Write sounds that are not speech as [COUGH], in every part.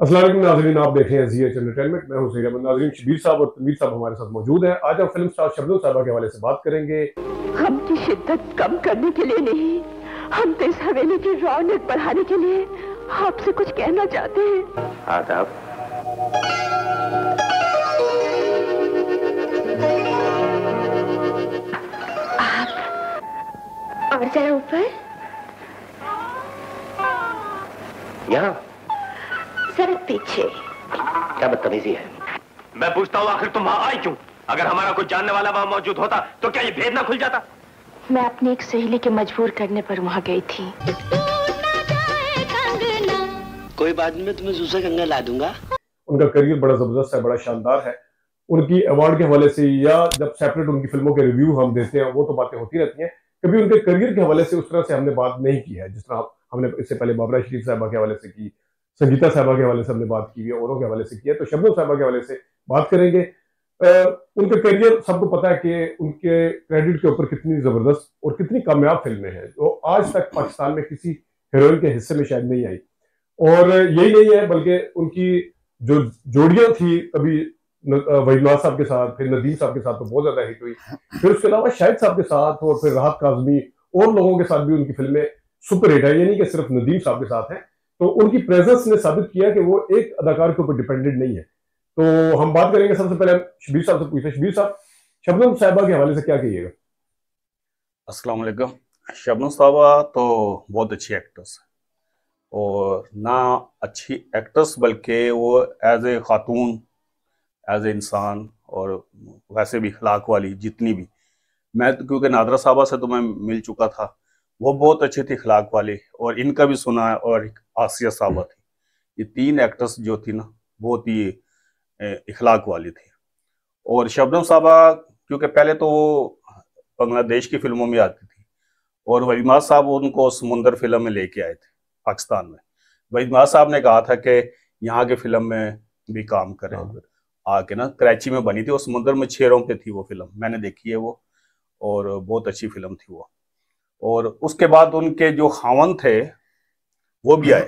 السلام علیکم ناظرین آپ دیکھ رہے ہیں زی ایچ انٹرٹینمنٹ میں ہوں سیر احمد ناظرین شبیر صاحب اور تنویر صاحب ہمارے ساتھ موجود ہیں۔ آج ہم فلم سٹار شبنم صاحبہ کے حوالے سے بات کریں گے۔ ہم کی شدت کم کرنے کے لیے نہیں ہم تو اس حویلی کی رونق بڑھانے کے لیے آپ سے کچھ کہنا چاہتے ہیں۔ آداب۔ اور ذرا اوپر۔ یہاں۔ ذرا پیچھے۔ کیا بدتمیزی ہے؟ میں پوچھتا ہوں آخر تم وہاں آئی کیوں؟ اگر ہمارا کوئی جاننے والا وہاں موجود ہوتا تو کیا یہ بھید نہ کھل جاتا؟ میں اپنی ایک سہیلی کے مجبور کرنے پر وہاں گئی تھی۔ کوئی بات نہیں میں تمہیں دوسرا کنگا لا دوں گا؟ ان کا کریئر بڑا زبردست ہے بڑا شاندار ہے۔ ان کی ایوارڈ کے حوالے سے یا جب سیپریٹ ان کی فلموں کے ریویو ہم دیتے ہیں وہ تو باتیں ہوتی رہتی ہیں۔ کبھی ان کے کریئر کے حوالے سے اس طرح سے ہم نے بات نہیں کی ہے جس طرح ہم نے اس سے پہلے بابرا شریف صاحبہ کے حوالے سے کی۔ سنگیتا صاحبہ کے حوالے سے ہم نے بات کی ہے، اوروں کے حوالے سے کی ہے۔ تو شبنم صاحبہ کے حوالے سے بات کریں گے۔ ان کا کریئر سب کو پتا ہے کہ ان کے کریڈٹ کے اوپر کتنی زبردست اور کتنی کامیاب فلمیں ہیں۔ جو آج تک پاکستان میں کسی ہیروئن کے حصے میں شاید نہیں آئی۔ اور یہی نہیں ہے، بلکہ ان کی جو جوڑیاں تھی کبھی وحید نواز صاحب کے ساتھ، پھر ندیم صاحب کے ساتھ تو بہت زیادہ ہٹ ہوئی۔ پھر اس کے علاوہ شاہد صاحب کے ساتھ اور پھر راحت کاظمی اور لوگوں کے ساتھ بھی ان کی فلمیں سپر ہٹ ہے یہ نہیں کہ صرف ندیم صاحب کے ساتھ ہیں۔ تو ان کی پریزنس نے ثابت کیا کہ وہ ایک اداکار کے اوپر ڈیپینڈنٹ نہیں ہے۔ تو ہم بات کریں گے سب سے پہلے شبیر صاحب سے پوچھتے ہیں شبیر صاحب، شبنم صاحبہ کے حوالے سے کیا کہیے گا؟ السلام علیکم۔ شبنم صاحبہ تو بہت اچھی ایکٹرس ہے اور نہ اچھی ایکٹرس بلکہ وہ ایز اے خاتون ایز اے انسان اور ویسے بھی اخلاق والی جتنی بھی۔ میں کیونکہ نادرہ صاحبہ سے تو میں مل چکا تھا۔ وہ بہت اچھے تھے اخلاق والے اور ان کا بھی سنا ہے اور آسیہ صاحبہ تھی یہ تین ایکٹرس جو تھی نا بہت ہی اخلاق والی تھی۔ اور شبنم صاحبہ کیونکہ پہلے تو وہ بنگلہ دیش کی فلموں میں آتی تھی۔ اور وحیمات صاحب ان کو سمندر فلم میں لے کے آئے تھے پاکستان میں۔ وحیمات صاحب نے کہا تھا کہ یہاں کے فلم میں بھی کام کریں۔ آ کے نا کراچی میں بنی تھی اور سمندر میں چھیروں پہ تھی وہ فلم۔ میں نے دیکھی ہے وہ۔ اور بہت اچھی فلم تھی وہ۔ اور اس کے بعد ان کے جو خاون تھے وہ بھی آئے۔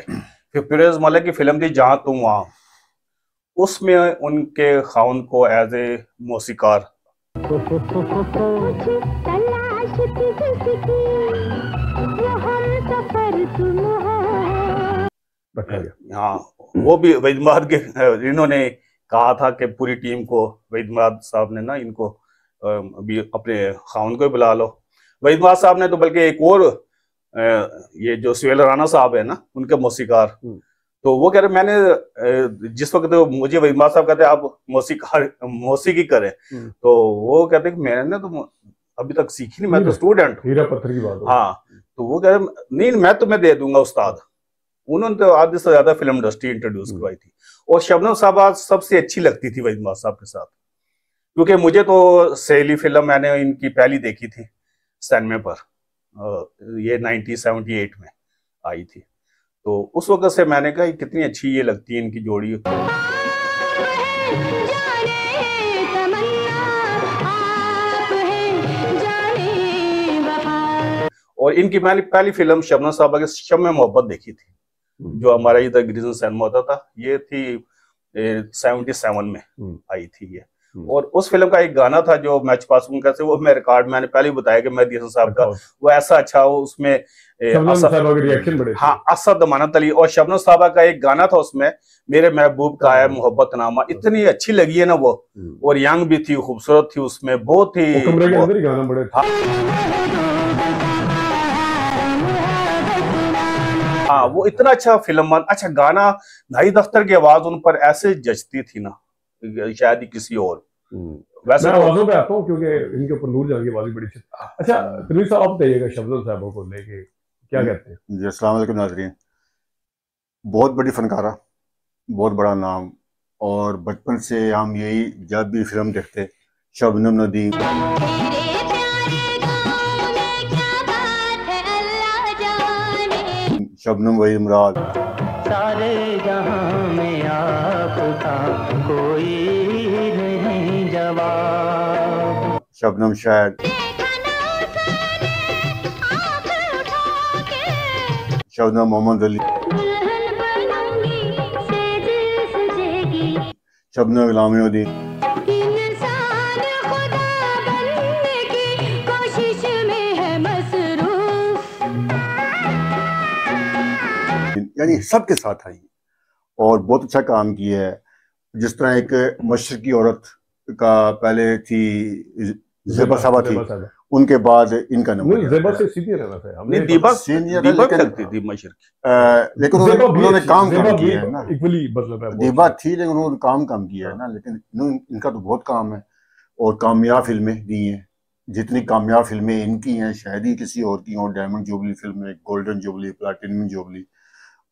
پھر پریز ملک کی فلم تھی جہاں تم وہاں اس میں ان کے خاون کو ایز اے موسیقار۔ ہاں وہ بھی وحید مراد کے انہوں نے کہا تھا کہ پوری ٹیم کو وحید مراد صاحب نے نا ان کو بھی اپنے خاون کو بلا لو۔ وحید مراد صاحب نے تو بلکہ ایک اور یہ جو سویل رانا صاحب ہے نا ان کے موسیقار۔ تو وہ کہہ رہے میں نے جس وقت مجھے وحید مراد صاحب کہتے ہیں آپ موسیقار موسیقی کریں۔ تو وہ کہتے ہیں کہ میں نے تو ابھی تک سیکھی نہیں میں تو اسٹوڈنٹ ہیرا پتھر کی بات ہاں۔ تو وہ کہہ رہے نہیں میں تمہیں دے دوں گا استاد۔ انہوں نے تو آدھے سے زیادہ فلم انڈسٹری انٹروڈیوس کروائی تھی۔ اور شبنم صاحبہ سب سے اچھی لگتی تھی وحید مراد صاحب کے ساتھ۔ کیونکہ مجھے تو سہیلی فلم میں نے ان کی پہلی دیکھی تھی۔ سینمے پر۔ یہ نائنٹین سیونٹی ایٹ میں آئی تھی۔ تو اس وقت سے میں نے کہا کتنی اچھی یہ لگتی ہے ان کی جوڑی۔ اور ان کی میں نے پہلی فلم شبنم صاحبہ کے شم محبت دیکھی تھی جو ہمارا یہ گریزن سینما ہوتا تھا۔ یہ تھی سیونٹی سیون میں آئی تھی یہ۔ اور اس فلم کا ایک گانا تھا جو میچ پاس ان کا سے وہ میں ریکارڈ میں نے پہلے بتایا کہ مہدی حسن صاحب کا۔ وہ ایسا اچھا ہو اس میں ہاں اسد امانت علی۔ اور شبنم صاحبہ کا ایک گانا تھا اس میں میرے محبوب کا ہے محبت نامہ۔ اتنی اچھی لگی ہے نا وہ۔ اور ینگ بھی تھی خوبصورت تھی اس میں بہت ہی ہاں۔ وہ اتنا اچھا فلم اچھا گانا نائی دفتر کی آواز ان پر ایسے جچتی تھی نا۔ شاید ہی کسی اور۔ ویسے میں آوازوں پہ آتا ہوں کیونکہ ان کے اوپر نور جان کی آواز بڑی اچھی اچھا تنویر صاحب آپ بتائیے گا شبنم صاحبوں کو لے کے کیا کہتے ہیں؟ جی السلام علیکم ناظرین۔ بہت بڑی فنکارہ بہت بڑا نام۔ اور بچپن سے ہم یہی جب بھی فلم دیکھتے شبنم ندیم۔ شبنم وحید مراد۔ سارے جہاں میں آپ شبنم شاید شبنم محمد علی۔ شبنم غلامی الدین۔ یعنی سب کے ساتھ آئی اور بہت اچھا کام کیا ہے۔ جس طرح ایک مشرقی عورت کا پہلے تھی زیبا صاحبہ تھی۔ ان کے بعد ان کا نمبر زیبا سے سینئر ہے تھا۔ ہم نے دیبا سینئر ہے لیکن دیبا شرکی لیکن انہوں نے کام کم کیا ہے نا۔ ایکولی مطلب ہے دیبا اچھا۔ تھی لیکن انہوں نے کام کم کیا ہے نا لیکن ان کا تو بہت کام ہے اور کامیاب فلمیں دی ہیں۔ جتنی کامیاب فلمیں ان کی ہیں شاید ہی کسی اور کی ہوں ڈائمنڈ جوبلی فلمیں گولڈن جوبلی پلاٹینم جوبلی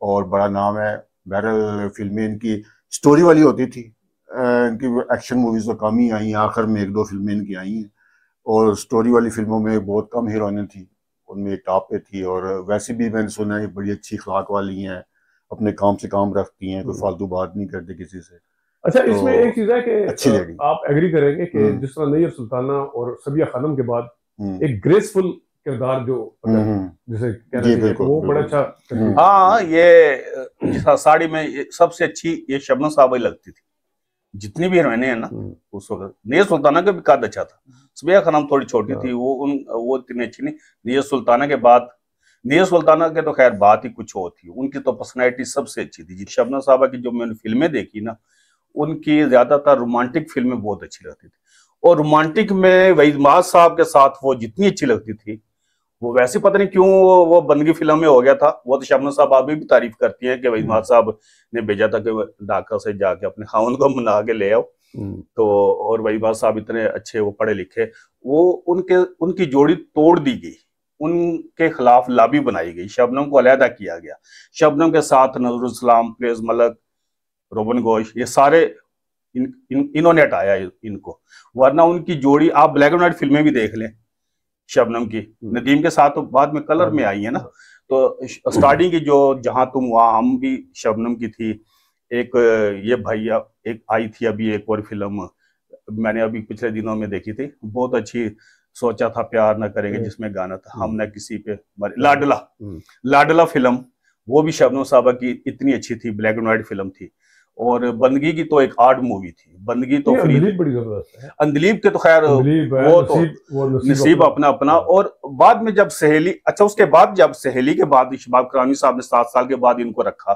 اور بڑا نام ہے بہرحال فلمیں ان کی سٹوری والی ہوتی تھی۔ ان کی ایکشن موویز تو کم ہی آئی ہیں آخر میں ایک دو فلمیں ان کی آئی ہیں۔ اور سٹوری والی فلموں میں بہت کم ہیروئنیں تھیں ان میں ٹاپ پہ تھی اور ویسے بھی میں نے سنا ہے بڑی اچھی اخلاق والی ہیں اپنے کام سے کام رکھتی ہیں کوئی فالتو بات نہیں کرتے کسی سے۔ اچھا اس میں ایک چیز ہے کہ آپ ایگری کریں گے کہ جس طرح نیر سلطانہ اور سبیہ خانم کے بعد ایک گریسفل کردار جو جسے جی، وہ بڑا اچھا ہاں یہ ساڑی میں سب سے اچھی یہ شبنا صاحب ہی لگتی تھی۔ جتنی بھی ہیروئنیں ہیں نا اس وقت۔ نیز سلطانہ کا بھی قد اچھا تھا۔ سبیہ خانم تھوڑی چھوٹی تھی ہاں۔ وہ وہ اتنی اچھی نہیں۔ نیز سلطانہ کے بعد نیز سلطانہ کے تو خیر بات ہی کچھ اور تھی۔ ان کی تو پرسنالٹی سب سے اچھی تھی۔ جی شبنا صاحبہ کی جو میں نے فلمیں دیکھی نا ان کی زیادہ تر رومانٹک فلمیں بہت اچھی لگتی تھی۔ اور رومانٹک میں وعید ماز صاحب کے ساتھ وہ جتنی اچھی لگتی تھی وہ ویسے پتہ نہیں کیوں وہ بندگی فلم میں ہو گیا تھا۔ وہ تو شبنم صاحب آپ بھی تعریف کرتی ہیں کہ بھائی مات صاحب نے بھیجا تھا کہ ڈاکہ سے جا کے اپنے خاون کو منا کے لے آؤ۔ تو اور بھائی ماد صاحب اتنے اچھے وہ پڑھے لکھے۔ وہ ان کے ان کی جوڑی توڑ دی گئی۔ ان کے خلاف لابی بنائی گئی۔ شبنم کو علیحدہ کیا گیا۔ شبنم کے ساتھ نظر السلام پریز ملک روبن گوش یہ سارے ان, ان, انہوں نے ہٹایا ان کو۔ ورنہ ان کی جوڑی آپ بلیک اینڈ وائٹ فلمیں بھی دیکھ لیں۔ شبنم کی۔ ندیم کے ساتھ بعد میں کلر میں آئی ہے نا۔ تو سٹارٹنگ کی جو جہاں تم وہاں ہم بھی شبنم کی تھی ایک یہ بھائی ایک آئی تھی ابھی ایک اور فلم میں نے ابھی پچھلے دنوں میں دیکھی تھی۔ بہت اچھی سوچا تھا پیار نہ کریں گے جس میں گانا تھا۔ ہم نہ کسی پہ لاڈلا۔ لاڈلا فلم وہ بھی شبنم صاحبہ کی اتنی اچھی تھی بلیک اینڈ وائٹ فلم تھی۔ اور بندگی کی تو ایک آرڈ مووی تھی۔ بندگی تو فرید بڑی زبردست اندلیب کے تو خیر وہ تو نصیب اپنا اپنا اور بعد میں جب سہیلی اچھا اس کے بعد جب سہیلی کے بعد شباب کرانی صاحب نے سات سال کے بعد ان کو رکھا۔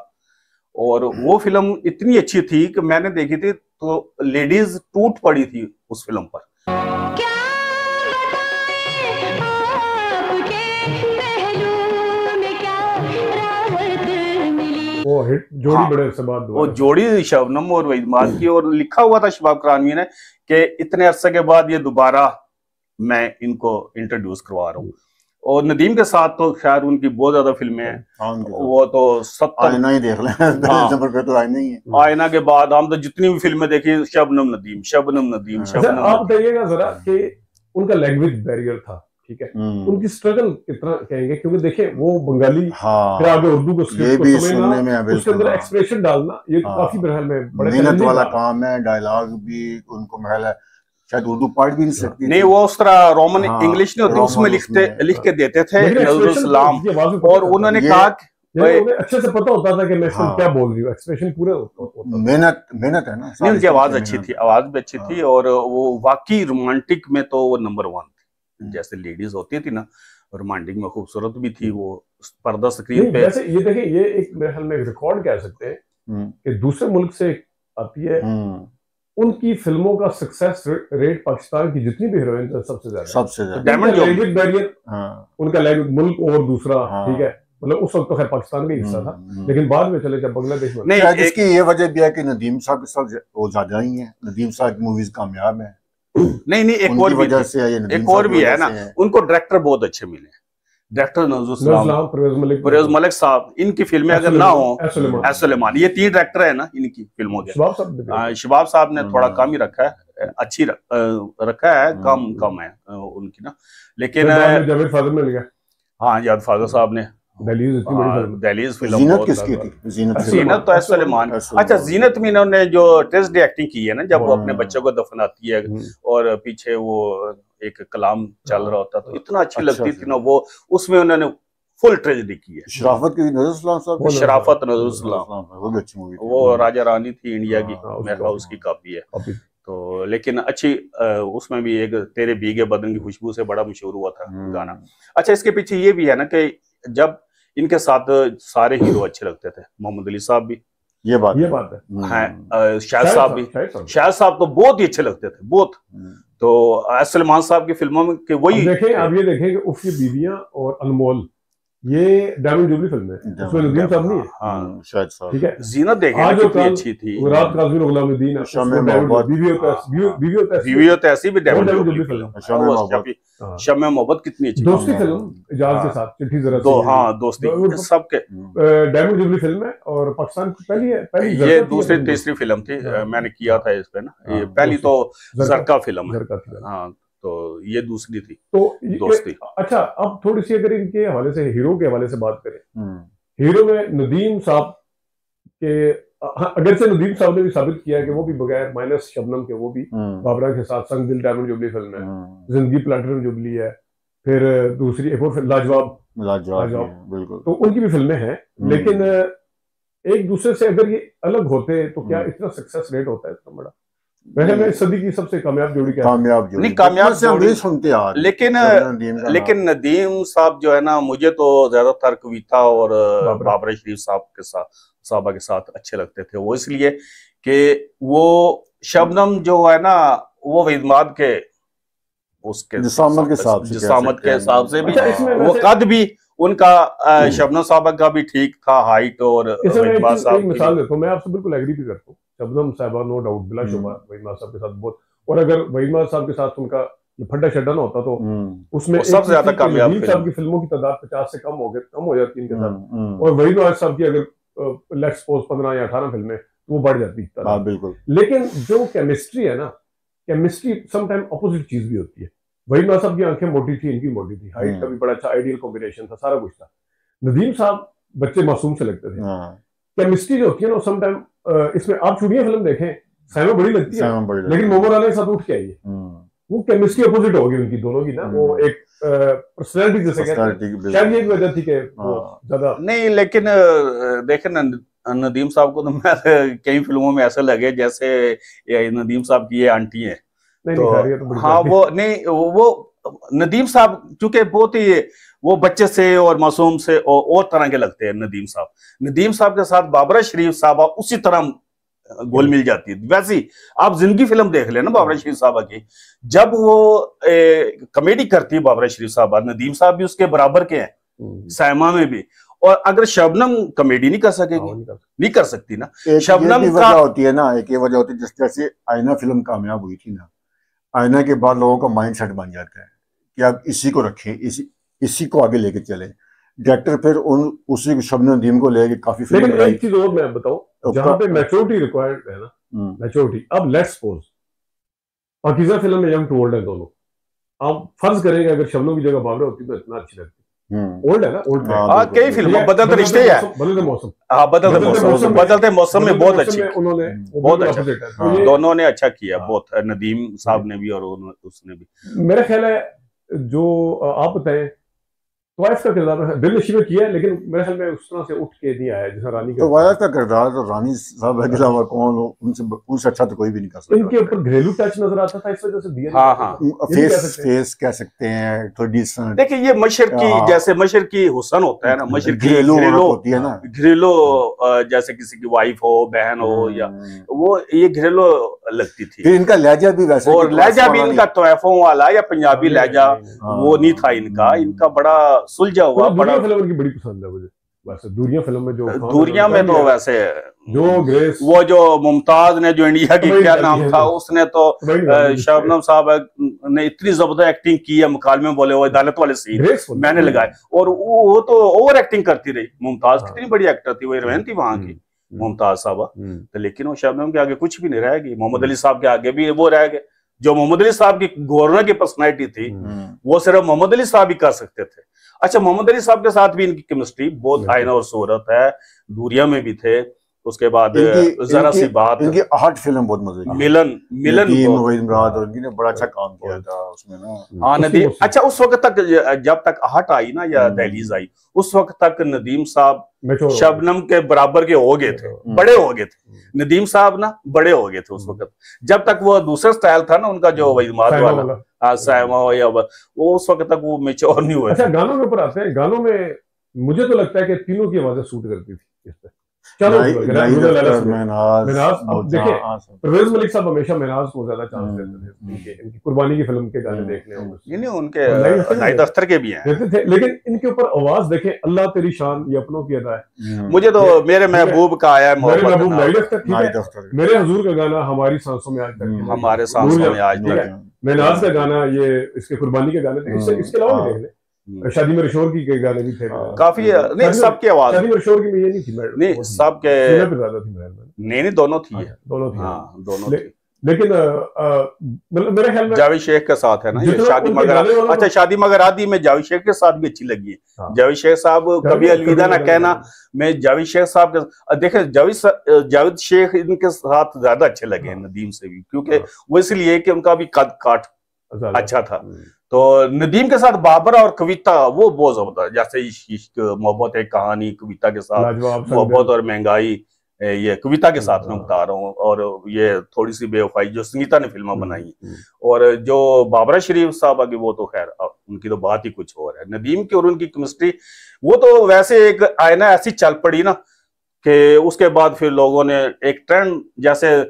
اور وہ فلم اتنی اچھی تھی کہ میں نے دیکھی تھی تو لیڈیز ٹوٹ پڑی تھی اس فلم پر۔ وہ جوڑی ہاں، بڑے شبنم اور وحید مال کی اور لکھا ہوا تھا شباب کرانوی نے کہ اتنے عرصے کے بعد یہ دوبارہ میں ان کو انٹرڈیوز کروا رہا ہوں۔ اور ندیم کے ساتھ تو خیر ان کی بہت زیادہ فلمیں ہیں۔ وہ تو ستر آئینہ ہی دیکھ لیں۔ ہاں۔ آئینہ کے بعد ہم تو جتنی بھی فلمیں دیکھیں شبنم ندیم شبنم ندیم ہاں۔ شبنم آپ دیکھیں گا ذرا کہ ان کا لینگویج بیریئر تھا۔ ٹھیک ہے؟ ان کی سٹرگل کتنا کہیں گے؟ کیونکہ دیکھیں وہ بنگالی ہاں۔ پھر آگے اردو کو سمجھنا اس کے اندر ایکسپریشن ڈالنا یہ ہاں۔ کافی برحال میں بڑے محنت والا کام ہے ڈائلاغ بھی ان کو محل ہے۔ شاید اردو پڑھ بھی نہیں ہاں۔ سکتی نہیں وہ اس طرح رومن انگلش نہیں ہوتی اس میں لکھتے لکھ کے دیتے تھے السلام۔ اور انہوں نے کہا کہ یعنی اچھے سے پتہ ہوتا تھا کہ میں کیا بول رہی ہوں۔ ایکسپریشن پورے محنت محنت ہے نا ان کی آواز اچھی تھی آواز بھی اچھی تھی اور وہ واقعی رومانٹک میں تو وہ نمبر ون جیسے لیڈیز ہوتی تھی نا رومانٹک میں خوبصورت بھی تھی وہ پردہ سکرین پہ یہ دیکھیں یہ ایک میرے خیال میں ایک ریکارڈ کہہ سکتے ہیں کہ دوسرے ملک سے آتی ہے ان کی فلموں کا سکسیس ریٹ پاکستان کی جتنی بھی ہیروئن ہیں سب سے زیادہ سب سے زیادہ ان کا لینگویج ملک اور دوسرا ٹھیک ہے مطلب اس وقت تو خیر پاکستان کا حصہ تھا لیکن بعد میں چلے جب بنگلہ دیش نہیں اس کی یہ وجہ بھی ہے کہ ندیم صاحب کے ساتھ وہ زیادہ ہی ہیں ندیم صاحب موویز کامیاب ہیں نہیں نہیں ایک اور بھی ایک اور بھی ہے نا۔ ان کو ڈائریکٹر بہت اچھے ملے۔ Director news Islam Parvez Malik. صاحب ان کی فلمیں اگر نہ ہوں سلیمان یہ تین ڈائریکٹر ہیں نا ان کی فلموں کے۔ شباب صاحب نے تھوڑا کم ہی رکھا ہے اچھی رکھا ہے کم کم ہے ان کی نا۔ لیکن ہاں یاد فاضل صاحب نے دہلیز زینت کس کی تھی؟ زینت تو سلیمان اچھا زینت میں انہوں نے جو ٹیسٹ ڈے ایکٹنگ کی ہے نا جب وہ اپنے ہاں۔ بچے کو دفناتی ہے اور پیچھے وہ ایک کلام چل رہا ہوتا تو اتنا اچھی اچھا، لگتی تھی اچھا۔ نا وہ اس میں انہوں نے فل ٹریجڈی کی ہے۔ شرافت کی نظر السلام صاحب شرافت نظر السلام وہ اچھی راجہ رانی تھی انڈیا کی میرے اس کی کاپی ہے۔ تو لیکن اچھی اس میں بھی ایک تیرے بیگے بدن کی خوشبو سے بڑا مشہور ہوا تھا ہاں۔ گانا۔ اچھا اس کے پیچھے یہ بھی ہے نا کہ جب ان کے ساتھ سارے ہیرو اچھے لگتے تھے محمد علی صاحب بھی۔ یہ بات یہ بات ہے۔ ہاں۔ ہاں، شاہد صاحب بھی۔ شاہد صاحب۔ تو بہت ہی اچھے لگتے تھے بہت۔ ہاں۔ تو سلمان صاحب کی فلموں میں کہ وہی دیکھیں اب یہ دیکھیں کہ اس کی بیویاں اور انمول یہ ڈائمنڈ جوبلی فلم ہے۔ اس میں ندیم صاحب نہیں ہے۔ زینت دیکھیں اچھی تھی۔ غلام الدین محبت۔ بیوی بھی ڈائمنڈ جوبلی فلم۔ ہاں، ہاں۔ شام محبت۔ کتنی اچھی دوستی فلم اجاز کے ساتھ چٹھی ذرا سی۔ ہاں دوستی۔ سب کے ڈائمنڈ جوبلی فلم ہے اور پاکستان کی پہلی ہے یہ دوسری تیسری فلم تھی۔ ہاں۔ میں نے کیا تھا اس پہ نا۔ یہ پہلی تو زرکا فلم ہے۔ زرکا فلم ہاں۔ تو یہ دوسری تھی تو دوستی اچھا اب تھوڑی سی اگر ان کے حوالے سے ہیرو کے حوالے سے بات کریں۔ ہیرو میں ندیم صاحب کے اگر سے ندیم صاحب نے بھی ثابت کیا کہ وہ بھی بغیر مائنس شبنم کے وہ بھی بابرا کے ساتھ سنگ دل ڈائمنڈ جوبلی فلم ہے۔ زندگی پلاٹینم جوبلی ہے۔ پھر دوسری ایک اور لاجواب۔ لاجواب بالکل۔ تو ان کی بھی فلمیں ہیں لیکن ایک دوسرے سے اگر یہ الگ ہوتے تو کیا اتنا سکسس ریٹ ہوتا ہے اتنا بڑا؟ لیکن ندیم صاحب۔ جو ہے نا مجھے تو زیادہ تر کویتا اور بابر شریف صاحب کے ساتھ صحابہ کے ساتھ اچھے لگتے تھے۔ وہ اس لیے کہ وہ شبنم جو ہے نا وہ ویدماد کے اس کے جسامت کے ساتھ جسامت کے حساب سے بھی اچھا، وہ قد بھی ان کا شبنم صاحبہ کا بھی ٹھیک تھا ہائٹ اور اس میں میں آپ سے بالکل ایگری بھی کرتا ہوں۔ شبنم صاحبہ نو ڈاؤٹ بلا شبہ وحید ماز صاحب کے ساتھ بہت اور اگر وحید ماز صاحب کے ساتھ ان کا یہ پھڈا شڈا نہ ہوتا تو اس میں سب سے زیادہ کامیاب صاحب کی فلموں کی تعداد پچاس سے کم ہو گئے کم ہو جاتی ان کے ساتھ۔ اور وحید ماز صاحب کی اگر لیٹس پوز پندرہ یا اٹھارہ فلمیں تو وہ بڑھ جاتی ہاں، بالکل۔ لیکن جو کیمسٹری ہے نا کیمسٹری سم ٹائم اپوزٹ چیز بھی ہوتی ہے۔ وحید ماز صاحب کی آنکھیں موٹی تھی ان کی موٹی تھی ہائٹ کا بھی بڑا اچھا آئیڈیل کمبینیشن تھا سارا کچھ تھا۔ ندیم صاحب بچے معصوم سے لگتے تھے۔ ہاں۔ کیمسٹری جو ہوتی ہے نا سم ٹائم اس میں آپ چوڑیاں فلم دیکھیں سائما بڑی لگتی ہے لیکن مومن علیہ ساتھ اٹھ کے آئی ہے وہ کیمسٹری اپوزٹ ہوگی ان کی دونوں کی نا وہ ایک پرسنالٹی جیسے کہتے ہیں۔ یہ وجہ تھی کہ ہاں۔ زیادہ نہیں لیکن دیکھیں ندیم صاحب کو تو میں [LAUGHS] کئی فلموں میں ایسا لگے جیسے ندیم صاحب کی یہ آنٹی ہیں۔ ہاں وہ نہیں وہ ندیم صاحب چونکہ بہت ہی وہ بچے سے اور معصوم سے اور, اور طرح کے لگتے ہیں ندیم صاحب۔ ندیم صاحب کے ساتھ بابرا شریف صاحبہ اسی طرح گول مل جاتی ہے۔ ویسی آپ زندگی فلم دیکھ لیں نا بابرا شریف صاحبہ کی۔ جب وہ کمیڈی کرتی ہے بابرا شریف صاحبہ ندیم صاحب بھی اس کے برابر کے ہیں سائما میں بھی۔ اور اگر شبنم کمیڈی نہیں کر سکے گی نہیں کر سکتی نا۔ شبنم وجہ ہوتی ہے نا ایک یہ وجہ ہوتی ہے جس طرح سے آئینہ فلم کامیاب ہوئی تھی نا۔ آئینہ کے بعد لوگوں کا مائنڈ سیٹ بن جاتا ہے کہ آپ اسی کو رکھیں اسی اسی کو آگے لے کے چلے۔ ڈائریکٹر پھر ان اسی شبن ندیم کو لے کے کافی لیکن ایک چیز اور میں بتاؤں جہاں پہ میچورٹی ریکوائرڈ ہے نا میچورٹی اب لیٹس سپوز پاکیزہ فلم میں ینگ ٹو اولڈ ہے دونوں۔ اب فرض کریں گے اگر شبنم کی جگہ بابرہ ہوتی تو اتنا اچھی لگتی۔ اولڈ ہے نا اولڈ ہاں،, ہاں کئی فلمیں بدلتے رشتے ہیں۔ بدلتے موسم۔ بدلتے موسم ہاں، بدلتے موسم میں بہت اچھی۔ بہت اچھا دونوں نے اچھا کیا بہت۔ ندیم صاحب نے بھی اور اس نے بھی۔ میرا خیال ہے جو آپ بتائیں طوائف کا کردار بالنشی میں کیا ہے لیکن میرے خیال میں اس طرح سے اٹھ کے نہیں آیا جیسا رانی کا طوائف کا کردار تو رانی صاحب ہے علاوہ کون ہو ان سے ان سے اچھا تو کوئی بھی نہیں کر سکتا۔ ان کے اوپر گھریلو ٹچ نظر آتا تھا اس وجہ سے دیا ہاں ہاں۔ فیس فیس کہہ سکتے ہیں ٹریڈیشن دیکھیں یہ مشرقی ہاں، ہاں۔ جیسے مشرقی حسن ہوتا ہے نا مشرقی گھریلو ہوتی ہے نا۔ گھریلو جیسے کسی کی وائف ہو بہن ہو یا ہاں۔ وہ یہ گھریلو لگتی تھی۔ ان کا لہجہ بھی ویسے اور لہجہ بھی ان کا طوائفوں والا یا پنجابی لہجہ وہ نہیں تھا ان کا۔ ان کا بڑا سلجھا ہوا بڑا کی بڑی پسند ہے مجھے۔ ویسے فلم میں جو میں تو ویسے جو گریس وہ جو ممتاز نے جو انڈیا کی کیا نام تھا اس نے تو شبنم صاحب نے اتنی زبردست ایکٹنگ کی ہے مکالمے بولے وہ عدالت والے سین میں نے لگائے اور وہ تو اوور ایکٹنگ کرتی رہی۔ ممتاز ہاں۔ کتنی بڑی ایکٹر تھی وہ ہیروین تھی وہاں کی ممتاز صاحبہ۔ لیکن وہ شبنم کے آگے کچھ بھی نہیں رہے گی محمد علی صاحب کے آگے بھی وہ رہ گئے۔ جو محمد علی صاحب کی گورنر کی پرسنالٹی تھی وہ صرف محمد علی صاحب ہی کر سکتے تھے۔ اچھا محمد علی صاحب کے ساتھ بھی ان کی کیمسٹری بہت آئینہ اور صورت ہے دوریا میں بھی تھے۔ اس کے بعد ذرا سی بات ان کی آرٹ فلم بہت مزے ملن ملن بڑا اچھا کام کیا ہاں۔ تھا اس ہاں۔, ہاں، ندیم اچھا اس وقت تک جب تک آہٹ آئی نا یا ہاں۔ دہلیز آئی اس وقت تک ندیم صاحب شبنم کے برابر کے ہو گئے تھے بڑے ہو گئے تھے۔ ندیم صاحب نا بڑے ہو گئے تھے اس وقت۔ جب تک وہ دوسرا سٹائل تھا نا ان کا جو وحید مراد والا۔ ہو یا وہ اس وقت تک وہ میچور نہیں ہوئے اچھا گانوں میں پر آتے ہیں۔ گانوں میں مجھے تو لگتا ہے کہ تینوں کی آوازیں سوٹ کرتی تھی اس پہ۔ پرویز ملک صاحب ہمیشہ کو زیادہ چانس دیتے تھے ان کی قربانی کی فلم کے گانے یعنی ان کے کے بھی ہیں۔ دیتے تھے لیکن ان کے اوپر آواز دیکھیں اللہ تیری شان یہ اپنوں کی ادا ہے مجھے تو میرے محبوب کا آیا ہے میرے محبوب میرے حضور کا گانا ہماری سانسوں میں آج تک ہمارے سانسوں میں آج تک۔ میناز کا گانا یہ اس کے قربانی کے گانے اس کے علاوہ دیکھ لیں شادی میں رشور کی کئی گانے بھی تھے کافی نہیں سب کی آواز۔ شادی میں رشور کی میں یہ نہیں تھی نہیں سب کے زیادہ تھی نہیں نہیں دونوں تھی۔ دونوں تھی۔ ہاں دونوں تھی۔ ہاں، لیکن مطلب میرے خیال میں جاوید شیخ کا ساتھ ہے نا شادی مگر اچھا شادی مگر آدھی میں جاوید شیخ کے ساتھ بھی اچھی لگی ہے۔ ہاں۔ جاوید شیخ صاحب کبھی الوداع نہ کہنا میں جاوید شیخ صاحب کے دیکھیں جاوید جاوید شیخ ان کے ساتھ زیادہ اچھے لگے ہیں ہاں۔ ندیم سے بھی کیونکہ وہ اس لیے کہ ان کا بھی قد کاٹ اچھا تھا۔ تو ندیم کے ساتھ بابر اور کویتا وہ بہت زبردست جیسے عشق محبت ایک کہانی کویتا کے ساتھ محبت اور مہنگائی یہ کویتا کے ساتھ میں بتا رہا ہوں اور یہ تھوڑی سی بے وفائی جو سنگیتا نے فلمیں بنائی۔ اور جو بابرا شریف صاحب کی وہ تو خیر ان کی تو بات ہی کچھ اور ہے۔ ندیم کی اور ان کی کیمسٹری وہ تو ویسے ایک آئینہ ایسی چل پڑی نا کہ اس کے بعد پھر لوگوں نے ایک ٹرینڈ جیسے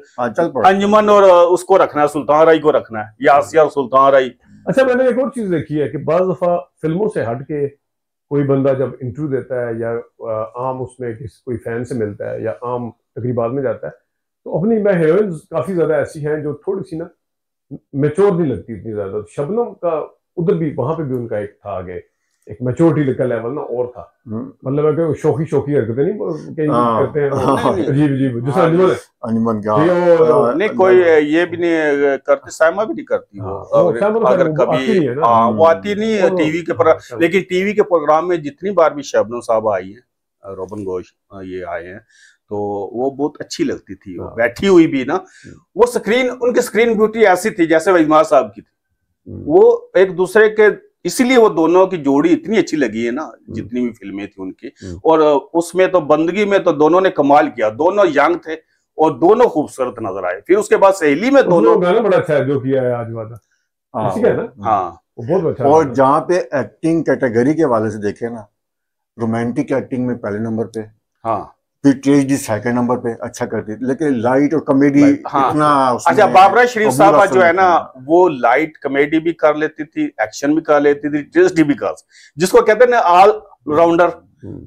انجمن اور اس کو رکھنا ہے سلطان رائی کو رکھنا ہے یا آسیہ اور سلطان رائی۔ اچھا میں نے ایک اور چیز دیکھی ہے کہ بعض دفعہ فلموں سے ہٹ کے کوئی بندہ جب انٹرویو دیتا ہے یا عام اس میں کوئی فین سے ملتا ہے یا عام تقریبات میں جاتا ہے، تو اپنی میں ہیروئنز کافی زیادہ ایسی ہیں جو تھوڑی سی نا میچور نہیں لگتی اتنی زیادہ۔ شبنم کا ادھر بھی، وہاں پہ بھی ان کا ایک تھا آگے۔ ایک میچورٹی کا لیول نا اور تھا۔ مطلب ہے کہ شوخی شوخی حرکتیں نہیں کہیں ہاں۔ کرتے ہیں۔ ہاں۔ عجیب عجیب۔ جس انیمل ہاں۔ ہے۔ انیمل کا۔ نہیں کوئی یہ بھی نہیں کرتے سائما بھی نہیں کرتی اگر کبھی وہ آتی نہیں ٹی وی کے پر اچھا۔ لیکن ٹی وی کے پروگرام میں جتنی بار بھی شہبنو صاحب آئی ہیں روبن گوش یہ آئے ہیں تو وہ بہت اچھی لگتی تھی۔ وہ بیٹھی ہوئی بھی نا۔ وہ سکرین ان کے سکرین بیوٹی ایسی تھی جیسے وہ صاحب کی تھی۔ وہ ایک دوسرے کے اسی لیے وہ دونوں کی جوڑی اتنی اچھی لگی ہے نا جتنی بھی فلمیں تھیں ان کی۔ اور اس میں تو بندگی میں تو دونوں نے کمال کیا دونوں ینگ تھے اور دونوں خوبصورت نظر آئے۔ پھر اس کے بعد سہیلی میں دونوں گانا بڑا اچھا ہے جو کیا ہے آج وعدہ ہاں۔, ہاں۔ اچھا اور جہاں پہ ایکٹنگ کیٹیگری کے والے سے دیکھیں نا رومانٹک ایکٹنگ میں پہلے نمبر پہ۔ ہاں۔ پھر ٹیج دی سیکنڈ نمبر پہ اچھا کرتی لیکن لائٹ اور کمیڈی ہاں۔ اتنا اچھا بابرا شریف صاحبہ جو ہے نا وہ لائٹ کمیڈی بھی کر لیتی تھی ایکشن بھی کر لیتی تھی ٹیج دی بھی کر جس کو کہتے ہیں آل راؤنڈر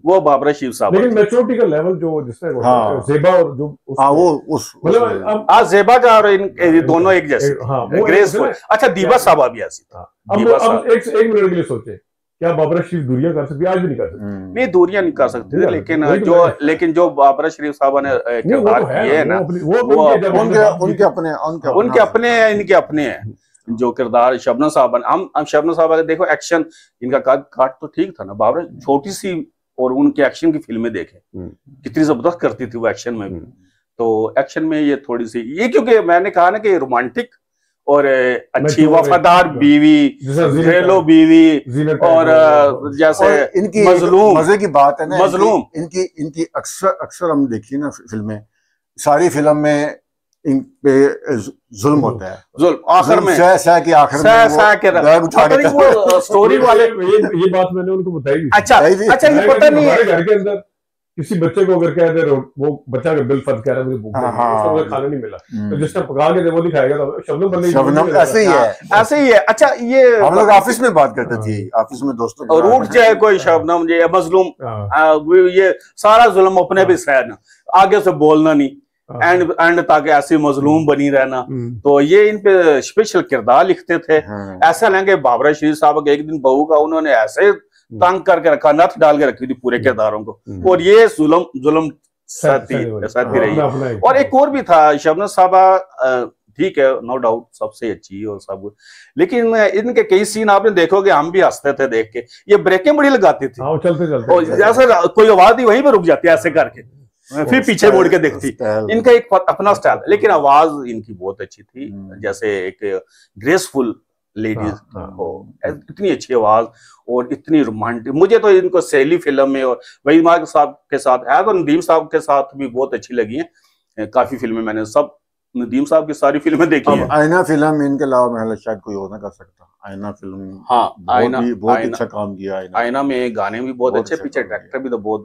وہ بابرا شریف صاحب لیکن میچورٹی کا لیول جو جس سے ہاں۔ زیبا اور جو ہاں وہ اس آج مطلب ہاں، زیبا کا اور ان دونوں ایک جیسے۔ گریس اچھا دیبا صاحب بھی ایسی تھا۔ اب ایک منٹ کے لیے سوچیں۔ کیا بابرا شریف دوریاں کر سکتے آج بھی نہیں کر سکتے نہیں دوریاں نہیں کر سکتے لیکن جو لیکن جو بابرا شریف صاحبہ نے کردار کیے ہیں نا ان کے اپنے ان کے ہاں۔ اپنے ہیں ان کے اپنے ہیں۔ جو کردار شبنا صاحبہ نے ہم شبنا صاحبہ کا دیکھو ایکشن ان کا کاٹ تو ٹھیک تھا نا بابرا چھوٹی سی اور ان کے ایکشن کی فلمیں دیکھیں۔ کتنی زبردست کرتی تھی وہ ایکشن میں۔ بھی تو ایکشن میں یہ تھوڑی سی یہ کیونکہ میں نے کہا نا کہ رومانٹک اور اچھی وفادار بیوی گھریلو بیوی اور جیسے ان کی مظلوم مزے کی بات ہے نا مظلوم۔ ان کی ان کی اکثر اکثر ہم دیکھیے نا فلمیں ساری فلم میں ان پہ ظلم ہوتا ہے۔ ظلم۔ آخر میں سہ سہ کے آخر میں سہ سہ کے سٹوری والے یہ بات میں نے ان کو بتائی اچھا اچھا یہ پتہ نہیں ہے گھر کے اندر کسی بچے کو اگر کہہ دے رہے وہ بچہ کے بل فرد کہہ رہا مجھے بھوک لگی۔ ہاں، ہاں۔ کھانا نہیں ملا۔ تو جس نے پکا کے دے وہ دکھائے گا شبنم بندے شبنم ایسے ہی ہے ہاں۔ ایسے ہی ہے۔ اچھا یہ ہم لوگ آفس میں بات کرتے تھے آفس میں دوستوں اور روٹ جائے کوئی شبنم جائے مظلوم۔ یہ سارا ظلم اپنے پہ سہنا آگے سے بولنا نہیں۔ اینڈ اینڈ تاکہ ایسی مظلوم بنی رہنا۔ تو یہ ان پہ اسپیشل کردار لکھتے تھے۔ ایسا لیں کہ بابرا شریف صاحب کے ایک دن بہو کا انہوں نے ایسے تنگ کر کے رکھا نت ڈال کے رکھی تھی پورے کرداروں کو۔ اور یہ ظلم ظلم ساتھی رہی۔ اور ایک اور بھی تھا شبنم صاحبہ ٹھیک ہے نو ڈاؤٹ سب سے اچھی اور سب۔ لیکن ان کے کئی سین آپ نے دیکھو کہ ہم بھی ہنستے تھے دیکھ کے۔ یہ بریکیں بڑی لگاتی تھی۔ جیسے کوئی آواز ہی وہیں پہ رک جاتی ہے ایسے کر کے۔ پھر پیچھے موڑ کے دیکھتی۔ ان کا ایک اپنا سٹائل لیکن آواز ان کی بہت اچھی تھی۔ جیسے ایک گریسفل لیڈیز ہاں، ہاں، اتنی ہاں۔ اچھی آواز اور اتنی رومانٹک۔ مجھے تو ان کو سہیلی فلم میں اور وحید ماں صاحب کے ساتھ ہے اور ندیم صاحب کے ساتھ بھی بہت اچھی لگی ہیں۔ کافی فلمیں میں نے سب ندیم صاحب کی ساری فلمیں دیکھی ہیں۔ آئینہ فلم ان کے علاوہ محل شاید کوئی اور نہ کر سکتا۔ آئینہ فلم ہاں بہت اچھا کام کیا آئینہ۔ میں گانے بھی بہت اچھے اچھا پیچھے ڈائریکٹر بھی تو بہت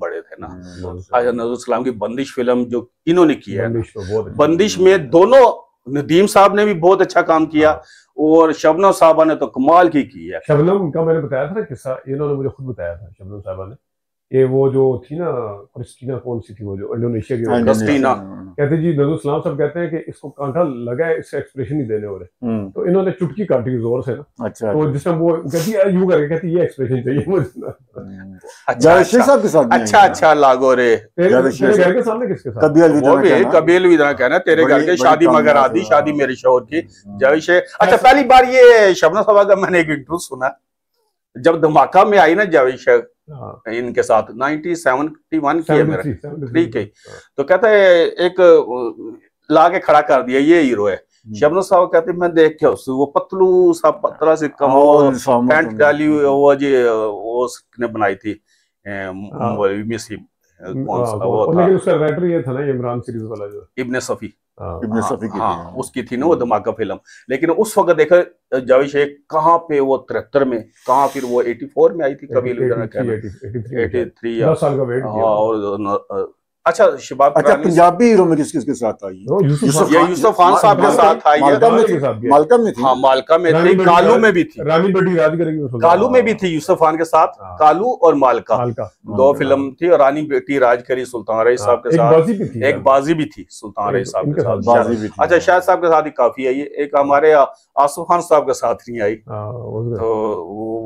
بڑے تھے نا۔ اچھا آج نظر السلام کی بندش فلم جو انہوں نے کی ہے۔ بندش میں دونوں ندیم صاحب نے بھی بہت اچھا کام کیا۔ اور شبنم صاحبہ نے تو کمال کی کی ہے۔ شبنم کا میں نے بتایا تھا نا قصہ، انہوں نے مجھے خود بتایا تھا، شبنم صاحبہ نے۔ کہ وہ جو تھی نا کرسٹینا کون سی تھی وہ جو انڈونیشیا کی ہاں، کہتے جی نظر السلام صاحب کہتے ہیں کہ اس کو کانٹا لگا ہے اس سے ایکسپریشن ہی دینے ہو رہے۔ تو انہوں نے چٹکی کاٹی زور سے نا۔ اچھا، تو اچھا۔ جس میں وہ کہتی ہے یوں کر کے کہتی یہ ایکسپریشن چاہیے مجھے اچھا اچھا۔, اچھا۔ لاگو رے تیرے گھر کے سامنے کس کے ساتھ؟ کبھی کہنا جی تیرے گھر کے شادی مگر آدھی شادی میرے کی۔ اچھا پہلی بار یہ شبنا صاحب کا میں نے ایک انٹرو سنا۔ جب دھماکہ میں آئی نا جاوید شیخ ہاں۔ ان کے ساتھ۔ نائنٹی سیونٹی ون کی ہے میرا۔ ٹھیک ہے تو کہتا ہے ایک لا کے کھڑا کر دیا یہ ہیرو ہے۔ شبنم صاحب کہتے ہیں میں دیکھ کے اس وہ پتلو سا پتلا سے کم ہاں، پینٹ ڈالی ہوئی وہ جی وہ اس نے بنائی تھی۔ مولوی ہاں۔ مسیم کون سا وہ تھا لیکن اس کا رائٹر یہ تھا نا عمران سیریز والا جو۔ ابن صفی۔ ابن ہاں، صفی کی ہاں اس کی تھی نا وہ دھماکہ فلم۔ لیکن اس وقت دیکھا جاوید شیخ کہاں پہ وہ 73 میں کہاں پھر وہ 84 میں آئی تھی؟ کبھی 83 یا ہاں، اور اچھا شباب اچھا پنجابی ہیرو میں کس کس کے ساتھ آئی؟ یوسف خان. صاحب کے ساتھ آئی ہے مالکا میں تھی مالکا میں تھی۔ ہاں، کالو میں بھی تھی۔ کرے گی کالو میں بھی تھی یوسف خان کے ساتھ کالو اور مالکا۔ دو فلم تھی اور رانی بیٹی راج کری سلطان رئی صاحب کے ساتھ۔ ایک بازی بھی تھی سلطان رئی صاحب کے ساتھ۔ اچھا شاہد صاحب کے ساتھ ہی کافی آئی ہے۔ ایک ہمارے آسو خان صاحب کے ساتھ نہیں آئی۔ تو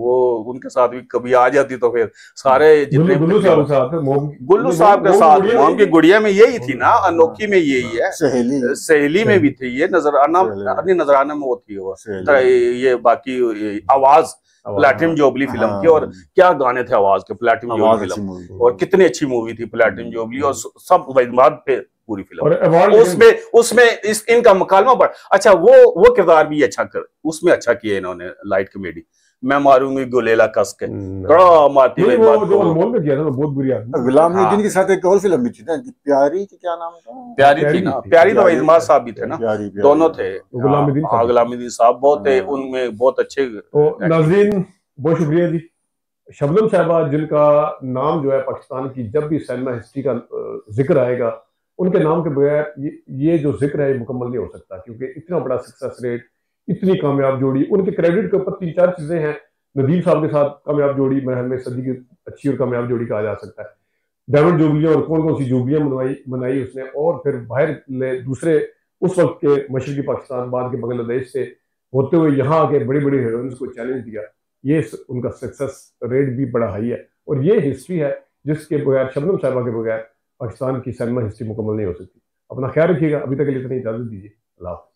وہ ان کے ساتھ بھی کبھی آ جاتی تو پھر سارے جتنے گلو صاحب کے ساتھ نام کی گڑیا میں یہی تھی نا انوکھی میں یہی ہے۔ سہیلی۔ میں بھی تھی یہ نظرانہ اپنی نظرانہ میں وہ تھی یہ باقی آواز پلیٹم جوبلی فلم کی اور کیا گانے تھے آواز کے پلیٹم جوبلی فلم۔ اور کتنی اچھی مووی تھی پلیٹم جوبلی اور سب ویدماد پہ پوری فلم۔ اس میں اس میں ان کا مکالمہ بڑھ اچھا وہ کردار بھی اچھا کر اس میں اچھا کیا انہوں نے لائٹ کمیڈی۔ میں ماروں گی گلیلا کس کے۔ کڑا ماتی ہوئی بات کو۔ انمول میں گیا نا بہت بری آدمی غلام ہاں۔ الدین کے ساتھ ایک اور فلم بھی تھی نا پیاری کی کیا نام تھا؟ پیاری تھی نا پیاری تو اجماع صاحب بھی تھے نا۔ دونوں تھے۔ غلام ہاں، الدین صاحب۔ ہاں، غلام الدین صاحب بہت تھے ان میں بہت اچھے تو ناظرین بہت شکریہ جی۔ شبنم صاحبہ جن کا نام جو ہے پاکستان کی جب بھی سینما ہسٹری کا ذکر آئے گا ان کے نام کے بغیر یہ جو ذکر ہے یہ مکمل نہیں ہو سکتا کیونکہ اتنا بڑا سکسس ریٹ اتنی کامیاب جوڑی، ان کے کریڈٹ کے اوپر تین چار چیزیں ہیں۔ ندیم صاحب کے ساتھ کامیاب جوڑی مرحل میں صدی کی اچھی اور کامیاب جوڑی کہا جا سکتا ہے۔ ڈائمنڈ جوبلیاں اور کون کون سی جوبلیاں منوائی، منائی اس نے؟ اور پھر باہر لے دوسرے، اس وقت کے مشرقی پاکستان، بعد کے بنگلہ دیش سے ہوتے ہوئے یہاں آ کے بڑی بڑی ہیروئنس کو چیلنج دیا۔ یہ ان کا سکسس ریٹ بھی بڑا ہائی ہے۔ اور یہ ہسٹری ہے جس کے بغیر، شبنم صاحبہ کے بغیر پاکستان کی سینما ہسٹری مکمل نہیں ہو سکتی۔ اپنا خیال رکھیے گا۔ ابھی تک کے لیے اتنی اجازت دیجیے۔ اللہ حافظ۔